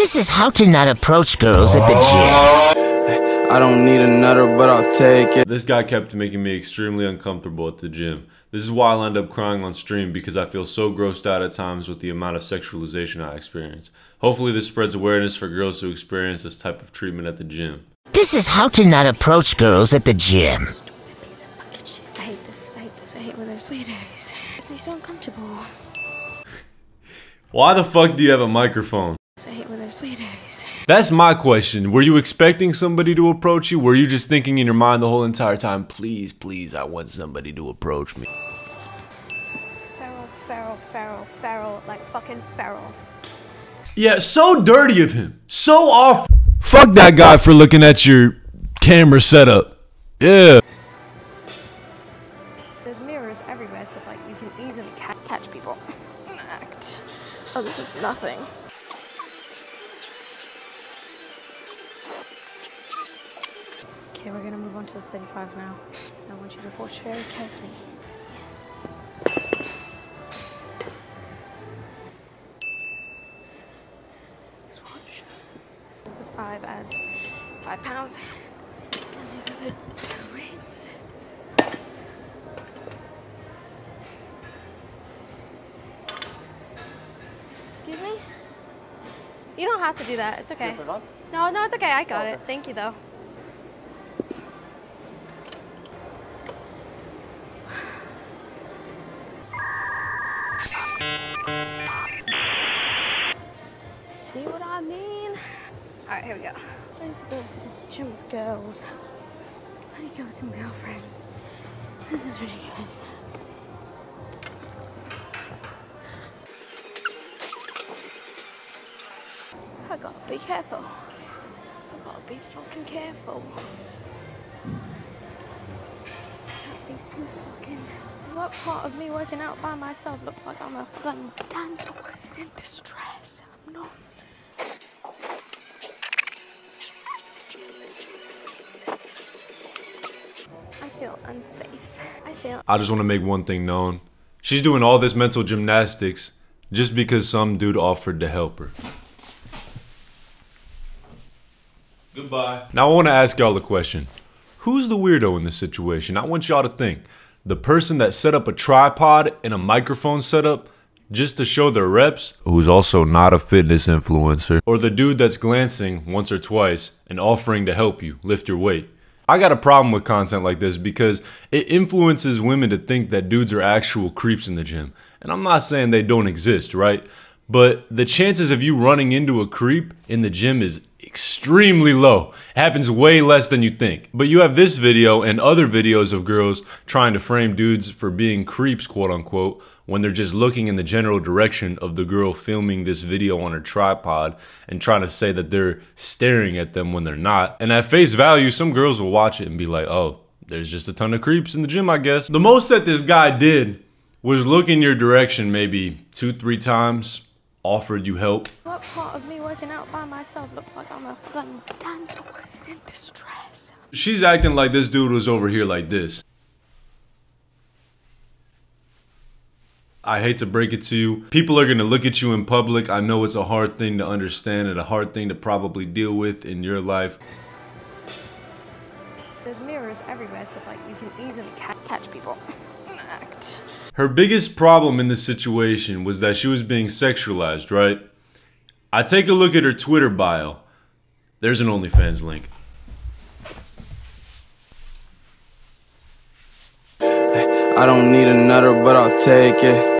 This is how to not approach girls at the gym. I don't need a nutter, but I'll take it. This guy kept making me extremely uncomfortable at the gym. This is why I'll end up crying on stream because I feel so grossed out at times with the amount of sexualization I experience. Hopefully this spreads awareness for girls who experience this type of treatment at the gym. This is how to not approach girls at the gym. I hate this. I hate this. I hate when there's weirdos. It's me so uncomfortable. Why the fuck do you have a microphone? I hate when there's weirdos. That's my question. Were you expecting somebody to approach you? Were you just thinking in your mind the whole entire time, please, please, I want somebody to approach me? Feral, feral, feral, feral, like fucking feral. Yeah, so dirty of him. So off. Fuck that guy for looking at your camera setup. Yeah. There's mirrors everywhere, so it's like you can easily ca- catch people. Act. Oh, this is nothing. Okay, we're gonna move on to the 35s now. I want you to watch very carefully. Just watch. This is the five adds five pounds. And these are the rates. Excuse me? You don't have to do that. It's okay. No, no, it's okay. I got it. Thank you, though. See what I mean? All right, here we go. To go to the gym with girls. I need go with some girlfriends. This is ridiculous. I gotta be careful. I gotta be fucking careful. Can't be too fucking. What part of me working out by myself looks like I'm a fucking damsel in distress? I'm not. I feel unsafe. I feel I just want to make one thing known. She's doing all this mental gymnastics just because some dude offered to help her. Goodbye. Now I want to ask y'all a question. Who's the weirdo in this situation? I want y'all to think. The person that set up a tripod and a microphone setup just to show their reps, who's also not a fitness influencer, or the dude that's glancing once or twice and offering to help you lift your weight. I got a problem with content like this because it influences women to think that dudes are actual creeps in the gym. And I'm not saying they don't exist, right? But the chances of you running into a creep in the gym is extremely low. It happens way less than you think. But you have this video and other videos of girls trying to frame dudes for being creeps, quote unquote, when they're just looking in the general direction of the girl filming this video on her tripod and trying to say that they're staring at them when they're not. And at face value, some girls will watch it and be like, oh, there's just a ton of creeps in the gym, I guess. The most that this guy did was look in your direction maybe two, three times, offered you help. What part of me working out by myself looks like I'm a fucking damsel in distress? She's acting like this dude was over here like this. I hate to break it to you. People are gonna look at you in public. I know it's a hard thing to understand and a hard thing to probably deal with in your life. There's mirrors everywhere, so it's like you can easily ca- catch people. Act. Her biggest problem in this situation was that she was being sexualized, right? I take a look at her Twitter bio. There's an OnlyFans link. I don't need another, but I'll take it.